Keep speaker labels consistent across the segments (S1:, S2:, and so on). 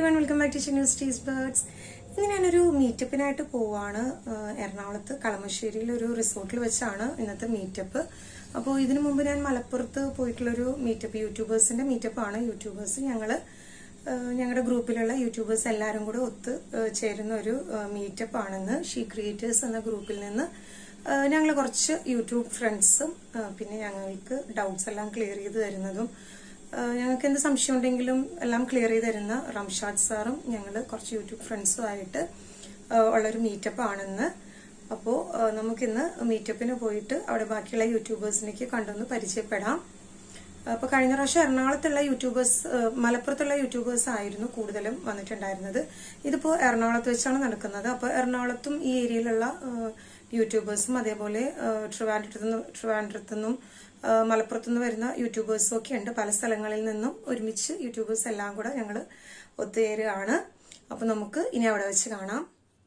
S1: Hi everyone welcome back to news birds ഇന്ന് ഞാനൊരു മീറ്റപ്പിനായിട്ട് പോവാണ്. എറണാകുളത്ത് കളമശ്ശേരിയിൽ ഒരു റിസോർട്ടിൽ വെച്ചാണ് ഇന്നത്തെ മീറ്റപ്പ് അപ്പോൾ ഇതിനു മുമ്പ് ഞാൻ മലപ്പുറത്ത് പോയിട്ടുള്ളൊരു മീറ്റപ്പ് യൂട്യൂബേഴ്സിന്റെ മീറ്റപ്പാണ് യൂട്യൂബേഴ്സ് ഞങ്ങൾ ഞങ്ങളുടെ ഗ്രൂപ്പിലുള്ള യൂട്യൂബേഴ്സ് എല്ലാവരും കൂടെ ഒത്ത് ചേരുന്ന ഒരു മീറ്റപ്പ് ആണെന്ന്. ഷീ ക്രിയേറ്റേഴ്സ് എന്ന ഗ്രൂപ്പിൽ നിന്ന് ഞങ്ങൾ കുറച്ച് യൂട്യൂബ് ഫ്രണ്ട്സും പിന്നെ ഞങ്ങൾക്ക് ഡൗട്ട്സ് എല്ലാം ക്ലിയർ ചെയ്ത് തരുന്നതും ഞങ്ങൾക്ക് എന്ത് സംശയം ഉണ്ടെങ്കിലും എല്ലാം ക്ലിയർ ചെയ്ത് തരുന്ന റംഷാദ് സാറും ഞങ്ങൾ കുറച്ച് യൂട്യൂബ് ഫ്രണ്ട്സും ആയിട്ട് ഉള്ളൊരു മീറ്റപ്പ് ആണെന്ന്. അപ്പോൾ നമുക്കിന്ന് മീറ്റപ്പിന് പോയിട്ട് അവിടെ ബാക്കിയുള്ള യൂട്യൂബേഴ്സിനേക്ക് കണ്ടൊന്ന് പരിചയപ്പെടാം. അപ്പൊ കഴിഞ്ഞ പ്രാവശ്യം എറണാകുളത്തുള്ള യൂട്യൂബേഴ്സ് മലപ്പുറത്തുള്ള യൂട്യൂബേഴ്സ് ആയിരുന്നു കൂടുതലും വന്നിട്ടുണ്ടായിരുന്നത്. ഇതിപ്പോ എറണാകുളത്ത് വെച്ചാണ് നടക്കുന്നത്. അപ്പൊ എറണാകുളത്തും ഈ ഏരിയയിലുള്ള യൂട്യൂബേഴ്സും അതേപോലെ ട്രിവാൻഡ്രത്തുനിന്ന് ട്രിവാൻഡ്രത്തുനിന്നും ഏഹ് മലപ്പുറത്തുനിന്ന് വരുന്ന യൂട്യൂബേഴ്സും ഒക്കെ ഉണ്ട്. പല സ്ഥലങ്ങളിൽ നിന്നും ഒരുമിച്ച് യൂട്യൂബേഴ്സ് എല്ലാം കൂടെ ഞങ്ങൾ ഒത്തുചേരുകയാണ്. അപ്പോൾ നമുക്ക് ഇനി അവിടെ വെച്ച് കാണാം.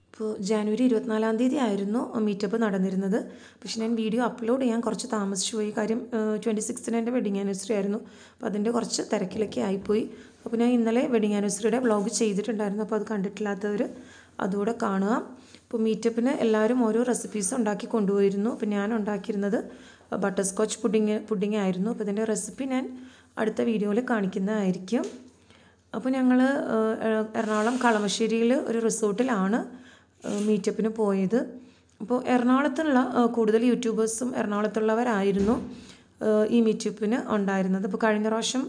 S2: ഇപ്പോൾ ജാനുവരി ഇരുപത്തിനാലാം തീയതി ആയിരുന്നു മീറ്റപ്പ് നടന്നിരുന്നത്. പക്ഷെ ഞാൻ വീഡിയോ അപ്ലോഡ് ചെയ്യാൻ കുറച്ച് താമസിച്ചു പോയി. കാര്യം ട്വന്റി സിക്സ്തിന് എന്റെ വെഡിങ് ആനിവേഴ്സറി ആയിരുന്നു. അപ്പോൾ അതിന്റെ കുറച്ച് തിരക്കിലൊക്കെ ആയിപ്പോയി. അപ്പോൾ ഞാൻ ഇന്നലെ വെഡിങ് ആനിവേഴ്സറിയുടെ വ്ളോഗ് ചെയ്തിട്ടുണ്ടായിരുന്നു. അപ്പോൾ അത് കണ്ടിട്ടില്ലാത്തവർ അതുകൂടെ കാണുക. ഇപ്പോൾ മീറ്റപ്പിന് എല്ലാവരും ഓരോ റെസിപ്പീസ് ഉണ്ടാക്കി കൊണ്ടുപോയിരുന്നു. അപ്പോൾ ഞാൻ ഉണ്ടാക്കിയിരുന്നത് ബട്ടർ സ്കോച്ച് പുഡിങ് പുഡിങ് ആയിരുന്നു. അപ്പോൾ ഇതിന്റെ റെസിപ്പി ഞാൻ അടുത്ത വീഡിയോയിൽ കാണിക്കുന്നതായിരിക്കും. അപ്പോൾ ഞങ്ങൾ എറണാകുളം കളമശ്ശേരിയിൽ ഒരു റിസോർട്ടിലാണ് മീറ്റപ്പിന് പോയത്. അപ്പോൾ എറണാകുളത്തുള്ള കൂടുതൽ യൂട്യൂബേഴ്സും എറണാകുളത്തുള്ളവരായിരുന്നു ഈ മീറ്റപ്പിന് ഉണ്ടായിരുന്നത്. അപ്പോൾ കഴിഞ്ഞ പ്രാവശ്യം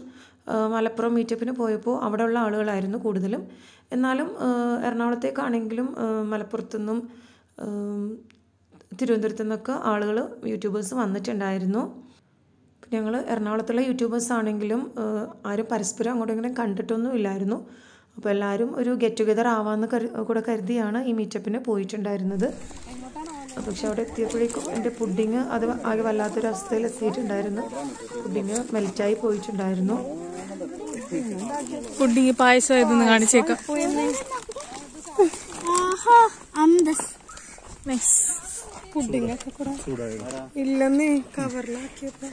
S2: മലപ്പുറം മീറ്റപ്പിന് പോയപ്പോൾ അവിടെയുള്ള ആളുകളായിരുന്നു കൂടുതലും. എന്നാലും എറണാകുളത്തേക്കാണെങ്കിലും മലപ്പുറത്തുനിന്നും തിരുവനന്തപുരത്തു നിന്നൊക്കെ ആളുകൾ യൂട്യൂബേഴ്സ് വന്നിട്ടുണ്ടായിരുന്നു. ഞങ്ങൾ എറണാകുളത്തുള്ള യൂട്യൂബേഴ്സ് ആണെങ്കിലും ആരും പരസ്പരം അങ്ങോട്ടും ഇങ്ങോട്ടും കണ്ടിട്ടൊന്നും ഇല്ലായിരുന്നു. അപ്പോൾ എല്ലാവരും ഒരു ഗെറ്റ് ടുഗെദർ ആവാമെന്ന് കരു കൂടെ കരുതിയാണ് ഈ മീറ്റപ്പിന് പോയിട്ടുണ്ടായിരുന്നത്. പക്ഷെ അവിടെ എത്തിയപ്പോഴേക്കും എന്റെ പുഡിങ് അത് ആകെ വല്ലാത്തൊരു അവസ്ഥയിൽ എത്തിയിട്ടുണ്ടായിരുന്നു. പുഡിങ് മെൽറ്റായി പോയിട്ടുണ്ടായിരുന്നു.
S3: പുഡിങ് പായസം ഇതൊന്ന് കാണിച്ചേക്കാം.
S1: പുഡിംഗ് ഒക്കെ ഇല്ലെന്നേ കവറിലാക്കിയപ്പോ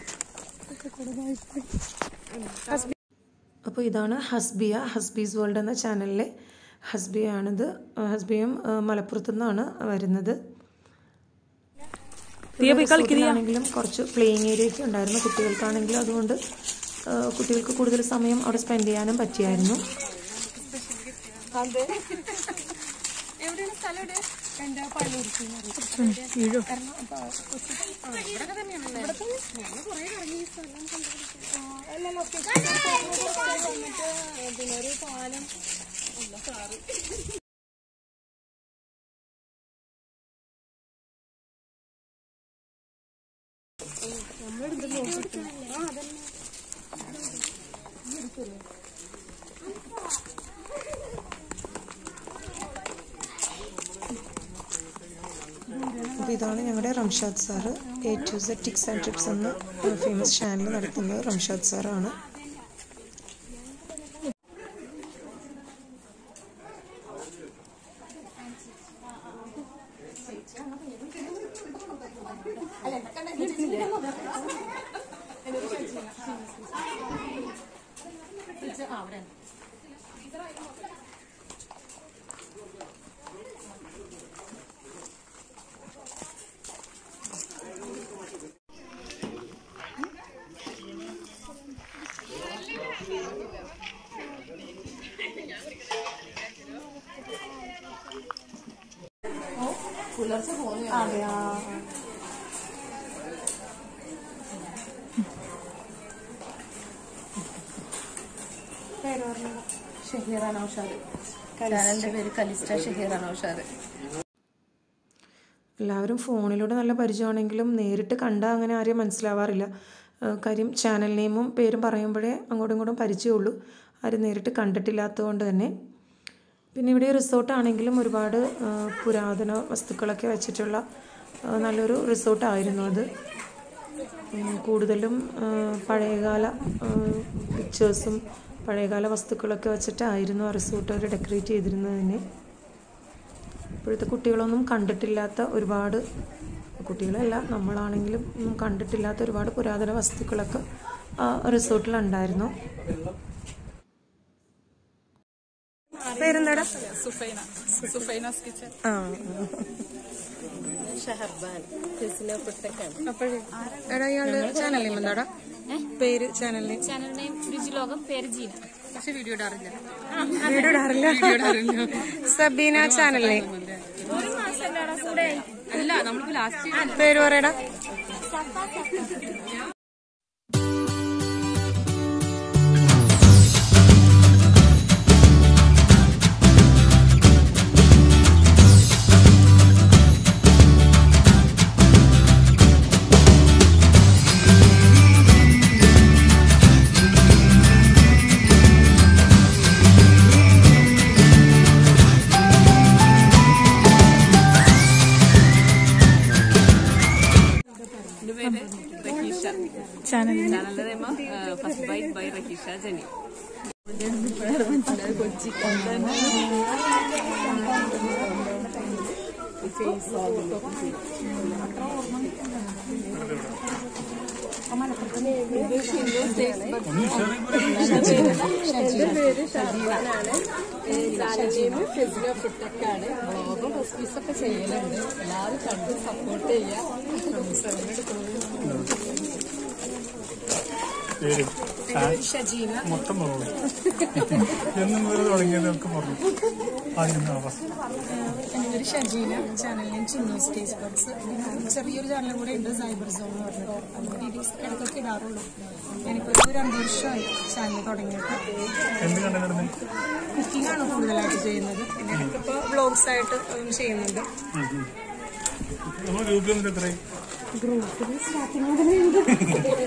S1: ഒക്കെ ഇതായിപ്പോയി.
S2: അപ്പോൾ ഇതാണ് ഹസ്ബിയ ഹസ്ബീസ് വേൾഡ് എന്ന ചാനലിലെ ഹസ്ബിയാണിത്. ഹസ്ബിയും മലപ്പുറത്തു നിന്നാണ് വരുന്നത്. ആണെങ്കിലും കുറച്ച് പ്ലേയിങ് ഏരിയ ഒക്കെ ഉണ്ടായിരുന്നു കുട്ടികൾക്കാണെങ്കിലും. അതുകൊണ്ട് കുട്ടികൾക്ക് കൂടുതൽ സമയം അവിടെ സ്പെൻഡ് ചെയ്യാനും പറ്റിയായിരുന്നു. എന്താ പള്ളി ഇരിക്കുന്നത് അപ്പോൾ ഇതാണ് ഞങ്ങളുടെ Ramshad sir A to tips and trips എന്ന ഫേമസ് ചാനൽ നടത്തുന്നത് റംഷാദ് സാറാണ്.
S4: ഷഹീറ നൌഷാദ് ചാനലിന്റെ പേര് കലിസ്റ്റ ഷഹീറ നൌഷാദ്
S2: എല്ലാവരും ഫോണിലൂടെ നല്ല പരിചയമാണെങ്കിലും നേരിട്ട് കണ്ടാൽ അങ്ങനെ ആരെയും മനസ്സിലാവാറില്ല. കാര്യം ചാനൽ നെയിമും പേരും പറയുമ്പോഴേ അങ്ങോട്ടും ഇങ്ങോട്ടും പരിചയമുള്ളൂ. ആരും നേരിട്ട് കണ്ടിട്ടില്ലാത്തതുകൊണ്ട് തന്നെ പിന്നെ ഇവിടെ റിസോർട്ടാണെങ്കിലും ഒരുപാട് പുരാതന വസ്തുക്കളൊക്കെ വെച്ചിട്ടുള്ള നല്ലൊരു റിസോർട്ടായിരുന്നു അത്. കൂടുതലും പഴയകാല പിക്ചേഴ്സും പഴയകാല വസ്തുക്കളൊക്കെ വെച്ചിട്ടായിരുന്നു ആ റിസോർട്ട് അവർ ഡെക്കറേറ്റ് ചെയ്തിരുന്നത് തന്നെ. ഇപ്പോഴത്തെ കുട്ടികളൊന്നും കണ്ടിട്ടില്ലാത്ത ഒരുപാട് കുട്ടികളല്ല നമ്മളാണെങ്കിലും കണ്ടിട്ടില്ലാത്ത ഒരുപാട് പുരാതന വസ്തുക്കളൊക്കെ റിസോർട്ടിലുണ്ടായിരുന്നു
S3: സുഫൈന സുഫൈനാസ് കിച്ചൺ
S4: ഷഹർബാൻ
S1: എടാ ഇയാളുടെ ചാനൽ നെയിം എന്താടാ പേര് channel name
S5: channel name Ruchilokam പേര് ജീന.
S3: പക്ഷെ വീഡിയോ ഇടാറില്ല.
S1: വീഡിയോ ഇടാറില്ല. സബീന ചാനൽ നെയിം
S3: അല്ല നമ്മളിപ്പോ ലാസ്റ്റ്
S1: പേര് പറയടാ.
S3: ചാനൽ
S4: ചാനലിന്റെ നെയ്മ ഫസ്റ്റ് ബൈറ്റ് ബൈ റഹീഷ ജനി എന്റെ പേര് ഷഹർബാനാണ് ചാനൽ നെയിം ഫിസിനോ പുട്ടക്കാണ് ബ്ലോഗും റെസിപ്പീസ് ഒക്കെ ചെയ്യലുണ്ട് എല്ലാവരും കണ്ട് സപ്പോർട്ട് ചെയ്യാം
S6: പേര്. മൊത്തം പറഞ്ഞു എന്നും മുതൽ തുടങ്ങിയതൊക്കെ പറഞ്ഞു ആദ്യം അവസ്ഥ.
S2: പേര് ഷജീന ചാനലിൽ ചിന്നി സ്റ്റേജ് ബോക്സ് ചെറിയൊരു ചാനൽ കൂടെ ഉണ്ട് സൈബർ സോൺ എന്ന് പറഞ്ഞിട്ട്. അതിന്റെ വീഡിയോസ് ഇടയ്ക്കൊക്കെ ഇടാറുള്ളൂ. ഞാനിപ്പോൾ ഒരു രണ്ട് വർഷമായി ചാനൽ തുടങ്ങിയിട്ട്. കുക്കിംഗ് ആണ് കൂടുതലായിട്ട് ചെയ്യുന്നത്. പിന്നെ ഇടയ്ക്കിപ്പോൾ വ്ളോഗ്സ് ആയിട്ട് ചെയ്യുന്നുണ്ട്.
S6: നമ്മൾ ഗ്രൂപ്പിൽ എന്നാൽ ഒരു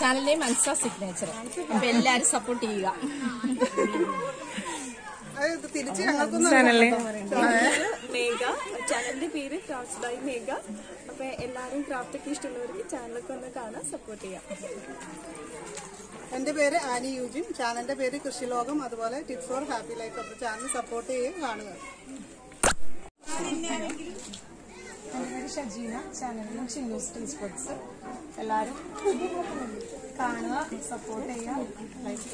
S5: ചാനൽ നെയിം അൻസ സിഗ്നേച്ചർ അപ്പൊ എല്ലാരും സപ്പോർട്ട് ചെയ്യുക.
S7: മേഘ ചാനലിന്റെ പേര് ക്രാഫ്റ്റ് ബൈ മേഘ. അപ്പൊ എല്ലാരും ക്രാഫ്റ്റ് ഒക്കെ ഇഷ്ടമുള്ളവർക്ക് ചാനലൊക്കെ ഒന്ന് കാണാൻ സപ്പോർട്ട് ചെയ്യാം.
S8: എന്റെ പേര് ആനി യൂജിൻ. ചാനലിന്റെ പേര് കൃഷിലോകം അതുപോലെ ടിപ്സ് ഫോർ ഹാപ്പി ലൈഫ്. അപ്പൊ ചാനൽ സപ്പോർട്ട് ചെയ്യുകയും കാണുക.
S2: എന്റെ പേര് Shajeena channel name Chinnu stage birds എല്ലാവരും കാണുക സപ്പോർട്ട് ചെയ്യുക. ലൈക്ക്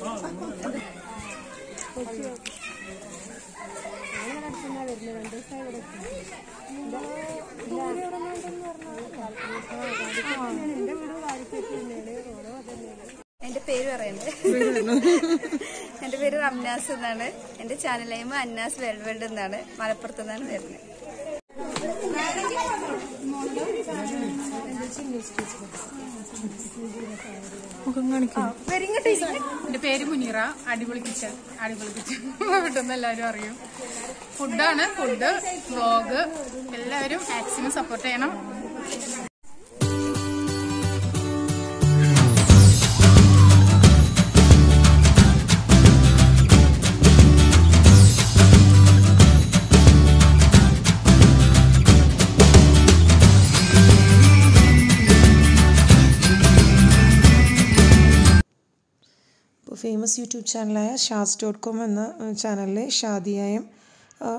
S7: എന്റെ പേര് പറയണ്ടേ? എന്റെ പേര് റംനാസ് എന്നാണ്. എന്റെ ചാനൽ നെയിം അന്നാസ് വെൽവെൽഡ് എന്നാണ്. മലപ്പുറത്ത് നിന്നാണ് വരുന്നത്.
S9: എന്റെ പേര് മുനീറ. അടിപൊളി കിച്ചൺ. അടിപൊളി കിച്ചൺ. പെട്ടെന്ന് എല്ലാവരും അറിയും. ഫുഡാണ് ഫുഡ് വ്ലോഗ് എല്ലാവരും മാക്സിമം സപ്പോർട്ട് ചെയ്യണം.
S10: യൂട്യൂബ് ചാനലായ ഷാസ് ഡോട്ട് കോം എന്ന ചാനലിലെ ഷാദിയായും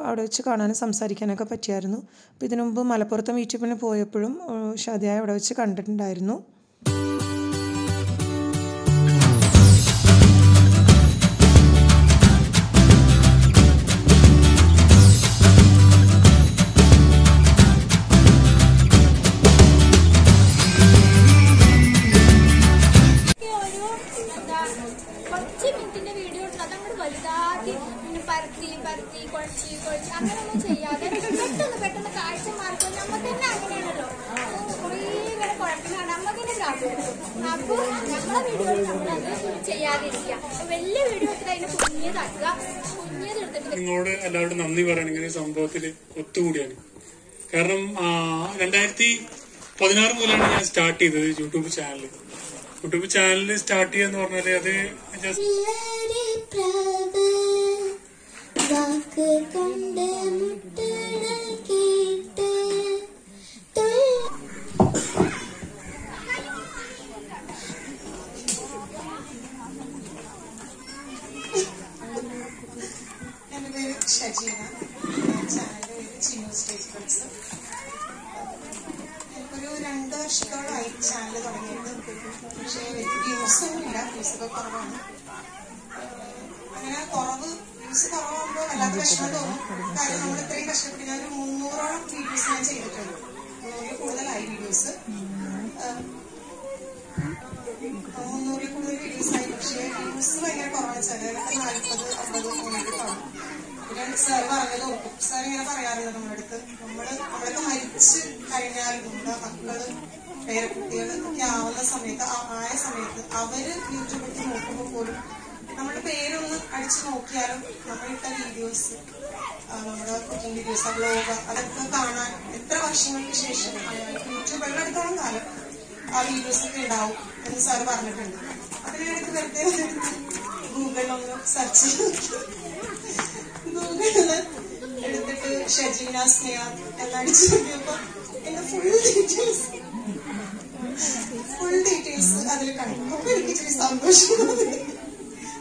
S10: അവിടെ വെച്ച് കാണാനും സംസാരിക്കാനൊക്കെ പറ്റിയായിരുന്നു. അപ്പോൾ ഇതിനു മുമ്പ് മലപ്പുറത്തെ മീറ്റപ്പിന് പോയപ്പോഴും ഷാദിയായ അവിടെ വെച്ച് കണ്ടിട്ടുണ്ടായിരുന്നു.
S5: ചെയ്യാതിരിക്കുക. അപ്പൊ വലിയ വീഡിയോ എടുത്തിട്ട് അതിനെ കുഞ്ഞതാക്കുക. കുഞ്ഞത് എടുത്തിട്ട്
S6: നിങ്ങളോട് എല്ലാവരോടും നന്ദി പറയണം. ഇങ്ങനെ സംഭവത്തിൽ ഒത്തുകൂടിയാണ്. കാരണം ആ, രണ്ടായിരത്തി പതിനാറ് മുതലാണ് ഞാൻ സ്റ്റാർട്ട് ചെയ്തത് YouTube channel
S5: YouTube channel start ചെയ്യാന്ന് പറഞ്ഞാൽ അത് ജസ്റ്റ്
S2: വീഡിയോസ് മുന്നൂറിൽ കൂടുതൽ വീഡിയോസ് ആയി പക്ഷേ വ്യൂസ് ഭയങ്കര കുറവാണ് ചില നാൽപ്പത് അമ്പത് അങ്ങനെയൊക്കെ കാണും പിന്നെ സാർ പറഞ്ഞത് ഓർക്കും സാർ ഇങ്ങനെ പറയാറുണ്ട് നമ്മുടെ അടുത്ത് നമ്മൾ നമ്മളൊക്കെ മരിച്ച് കഴിഞ്ഞാൽ നമ്മുടെ മക്കൾ പേരക്കുട്ടികൾ ഒക്കെ ആവുന്ന സമയത്ത് ആയ സമയത്ത് അവർ യൂട്യൂബിൽ നോക്കുമ്പോൾ പോലും നമ്മുടെ പേരൊന്ന് അടിച്ചു നോക്കിയാലും നമ്മളിട്ട വീഡിയോസ് നമ്മുടെ വീഡിയോസ് ബ്ലോഗ് അതൊക്കെ കാണാൻ എത്ര വർഷങ്ങൾക്ക് ശേഷം അയാൾക്ക് യൂട്യൂബിലെടുത്തോളം കാലം ആ വീഡിയോസ് ഒക്കെ ഉണ്ടാവും എന്ന് സാർ പറഞ്ഞിട്ടുണ്ട് അതിനിടയ്ക്ക് വെറുതെ ഗൂഗിളൊന്ന് സെർച്ച് ചെയ്തു ഗൂഗിളിൽ എടുത്തിട്ട് ഷജീന സ്നേഹ എന്നടിച്ച് നോക്കിയപ്പോ എന്റെ ഫുൾ ഡീറ്റെയിൽസ് ഫുൾ ഡീറ്റെയിൽസ് അതിൽ കണ്ടു അപ്പൊ എനിക്ക് ഇച്ചിരി സന്തോഷം.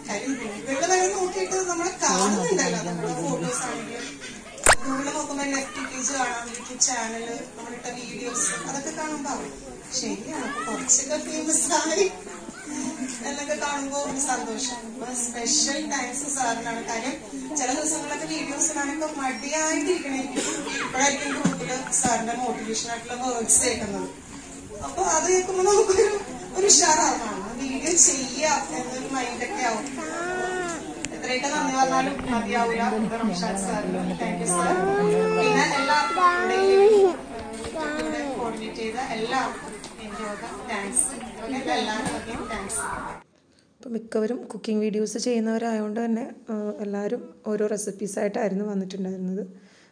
S2: കാര്യം ഗൂഗിളിൽ വരെ നോക്കിയിട്ട് നമ്മളെ കാണുന്നുണ്ടല്ലോ നമ്മുടെ ഫോട്ടോസ് ആണെങ്കിലും ഗൂഗിളിൽ നോക്കുമ്പോൾ ലെഫ്റ്റ് പേജ് യൂട്യൂബ് ചാനൽ നമ്മളിട്ട വീഡിയോസ് അതൊക്കെ കാണുമ്പോ ശരിയാണ് കുറച്ചൊക്കെ ഫേമസ് ആയി. എന്നൊക്കെ കാണുമ്പോ സന്തോഷം. സ്പെഷ്യൽ താങ്ക്സ് സാറിനാണ്. കാര്യം ചില ദിവസങ്ങളൊക്കെ വീഡിയോസ് കാണുമ്പോ മടിയായിട്ടിരിക്കണേ. ഇപ്പോഴായിരിക്കും ഗ്രൂപ്പിൽ സാറിന്റെ മോട്ടിവേഷൻ ആയിട്ടുള്ള വേർഡ്സ് കേൾക്കുന്നത്. അപ്പൊ അത് കേൾക്കുമ്പോ നമുക്കൊരു ഒരു ഉഷാറാവണം വീഡിയോ ചെയ്യാം എന്നൊരു മൈൻഡൊക്കെ ആവും. എത്രയൊക്കെ എല്ലാവർക്കും കോർഡിനേറ്റ് ചെയ്ത എല്ലാവർക്കും താങ്ക്സ് താങ്ക്സ്
S11: മിക്കവരും കുക്കിംഗ് വീഡിയോസ് ചെയ്യുന്നവരായതുകൊണ്ട് തന്നെ എല്ലാവരും ഓരോ റെസിപ്പീസായിട്ടായിരുന്നു വന്നിട്ടുണ്ടായിരുന്നത്.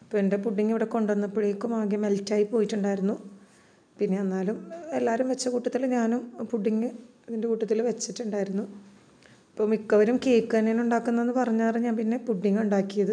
S11: അപ്പോൾ എന്റെ പുഡിങ് ഇവിടെ കൊണ്ടുവന്നപ്പോഴേക്കും ആകെ മെൽറ്റായി പോയിട്ടുണ്ടായിരുന്നു. പിന്നെ എന്നാലും എല്ലാവരും വെച്ച കൂട്ടത്തിൽ ഞാനും പുഡിങ് ഇതിന്റെ കൂട്ടത്തിൽ വെച്ചിട്ടുണ്ടായിരുന്നു. അപ്പോൾ മിക്കവരും കേക്ക് തന്നെയാണ് ഉണ്ടാക്കുന്നതെന്ന് പറഞ്ഞാറ് ഞാൻ പിന്നെ പുഡിങ് ഉണ്ടാക്കിയത്.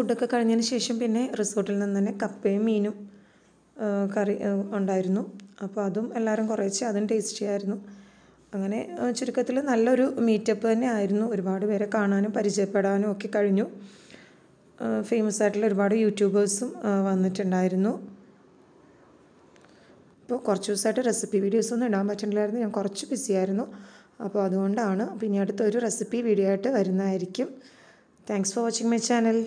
S11: ഫുഡൊക്കെ കഴിഞ്ഞതിന് ശേഷം പിന്നെ റിസോർട്ടിൽ നിന്ന് തന്നെ കപ്പയും മീനും കറി ഉണ്ടായിരുന്നു. അപ്പോൾ അതും എല്ലാവരും കുറേശ്ശെ അതും ടേസ്റ്റ് ചെയ്യായിരുന്നു. അങ്ങനെ ചുരുക്കത്തിൽ നല്ലൊരു മീറ്റപ്പ് തന്നെ ആയിരുന്നു. ഒരുപാട് പേരെ കാണാനും പരിചയപ്പെടാനും ഒക്കെ കഴിഞ്ഞു. ഫേമസ് ആയിട്ടുള്ള ഒരുപാട് യൂട്യൂബേഴ്സും വന്നിട്ടുണ്ടായിരുന്നു. അപ്പോൾ കുറച്ച് ദിവസമായിട്ട് റെസിപ്പി വീഡിയോസ് ഒന്നും ഇടാൻ പറ്റുന്നില്ലായിരുന്നു ഞാൻ കുറച്ച് ബിസി ആയിരുന്നു. അപ്പോൾ അതുകൊണ്ടാണ്. പിന്നെ അടുത്തൊരു റെസിപ്പി വീഡിയോ ആയിട്ട് വരുന്നതായിരിക്കും. Thanks for watching my channel